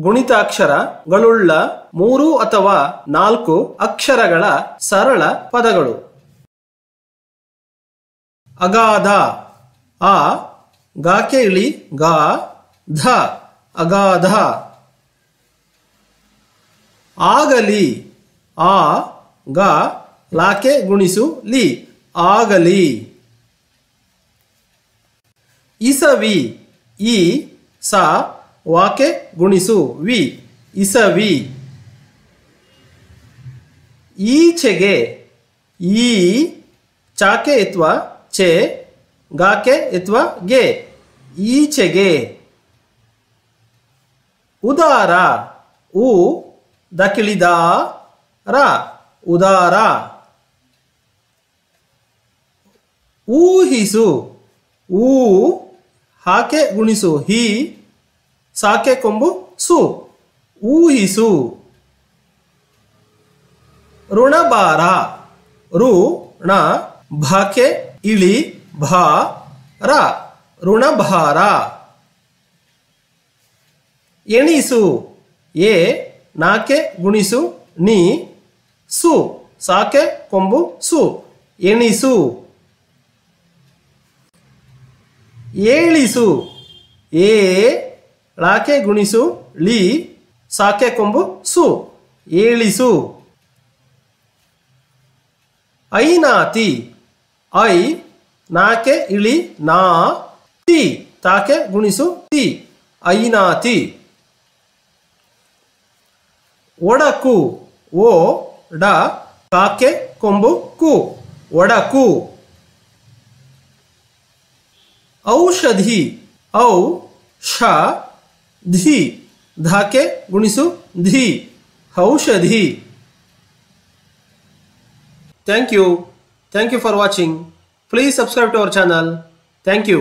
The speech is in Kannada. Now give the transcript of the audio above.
ಗುಣಿತಾಕ್ಷರಗಳುಳ್ಳ ಮೂರು ಅಥವಾ ನಾಲ್ಕು ಅಕ್ಷರಗಳ ಸರಳ ಪದಗಳು. ಅಗಾಧ, ಆ ಗಾಕೆ ಇಳಿ ಗಾ, ಧ, ಅಗಾಧ. ಆಗಲಿ, ಆ, ಗ, ಲಾಕೆ ಗುಣಿಸು, ಲಿ, ಆಗಲಿ. ಇಸವಿ, ಈ, ಸ ವಾಕೆ ಗುಣಿಸು ವಿ, ಇಸವಿ. ಈಚೆಗೆ ಈ, ಚಾಕೆ ಎತ್ವ ಚೆ, ಗಾಕೆ ಎತ್ವ ಗೆ. ಈಚೆಗೆ ಉದಾರ, ಉ ದಕಿಳಿದ ರ, ಉದಾರ. ಊಹಿಸು, ಊ, ಹಾಕೆ ಗುಣಿಸು, ಹಿ ಸಾಕೆ ಕೊಂಬು ಸು. ಊಹಿಸು. ಋಣಭಾರ. ರು, ಣ, ಭಾಕೆ, ಇಳಿ, ಭಾ, ರ, ಋಣಭಾರ. ಎಣಿಸು. ಎ, ನಾಕೆ ಗುಣಿಸು. ನಿ, ಸು. ಸಾಕೆ ಕೊಂಬು, ಸು. ಎಣಿಸು. ಏಳಿಸು. ಏ ಳಾಕೆ ಗುಣಿಸು ಳಿ ಸಾಕೆ ಕೊಂಬು, ಸು, ಏಳಿಸು. ಐನಾತಿ ಐ, ನಾಕೆ ಇಳಿ ನಾ, ತಿ, ತಾಕೆ ಗುಣಿಸು, ತಿ ಐನಾತಿ ಒಡಕು, ಓ, ಡ, ಕಾಕೆ ಕೊಂಬು, ಕು, ಒಡಕು. ಔಷಧಿ, ಔ, ಷ ಧಿ ಧಾಕೆ ಗುಣಿಸು ಧಿ ಔಷಧಿ thank you thank you for watching please subscribe to our channel thank you